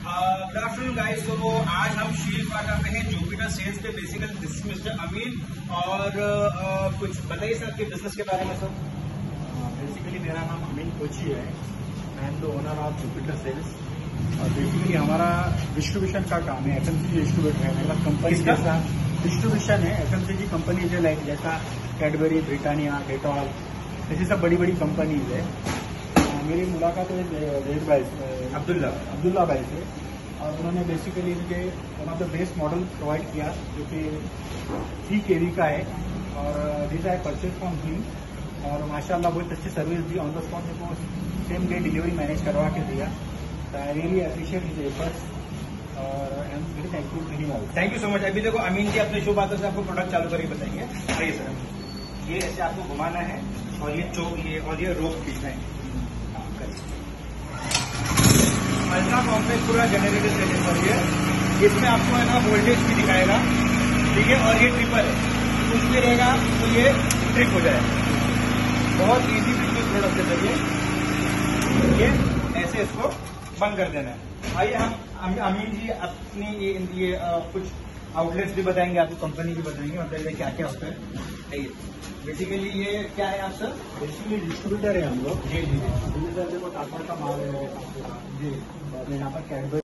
Good afternoon guys तो आज हम शील पे हैं जुपिटर सेल्स पे basically this is mister Amin और uh, कुछ बताइए सर आपके बिज़नेस के बारे में सर बेसिकली मेरा नाम अमीन कोची है। I am the owner of Jupiter sales और बेसिकली हमारा डिस्ट्रीब्यूशन का काम है एफएमसीजी डिस्ट्रीब्यूटर है। मेरा कंपनी? जैसा डिस्ट्रीब्यूशन है एफएमसीजी कंपनी जो लाइक जैसा कैडबरी ब्रिटानिया डेटॉल ऐसी सब बड़ी बड़ी कंपनीज़ है। मेरी मुलाकात है जैद भाई से अब्दुल्ला। अब्दुल्ला भाई से। और उन्होंने बेसिकली मुझे one of the best model provide किया जो कि थ्री के का है। और this I purchase from him और माशाल्लाह बहुत अच्छी सर्विस दी ऑन द स्पॉट मेरे को सेम डे डिलीवरी मैनेज करवा के दिया। I really appreciate his efforts और I am very thankful to him also thank you so much अभी देखो अमीन जी अपने शुभ बातों से आपको प्रोडक्ट चालू करके बताएँगे बताइए सर। ये ऐसे आपको घुमाना है और ये चौक ये और ये रोक खींचना है हाँ। अल्ट्रा कॉम्प्लेक्स पूरा जनरेटर सेटिंग पर ये इसमें आपको है ना वोल्टेज भी दिखाएगा। ठीक है? और ये ट्रिपल है। कुछ भी रहेगा तो ये ट्रिप हो जाएगा। बहुत इजी बिज़नेस प्रोडक्ट है सर ये। ये ऐसे इसको बंद कर देना है। आइए हम अमीन जी अपनी ये ये कुछ आउटलेट्स भी बताएँगे आपको कंपनी भी बताएँगे मतलब ये क्या क्या होता है। बेसिकली ये क्या है आप सर बेसिकली डिस्ट्रीब्यूटर है हम लोग। जी जी जी। डिस्ट्रीब्यूटर देखो टाटा का माल है। जी। यहाँ पर कैडबरी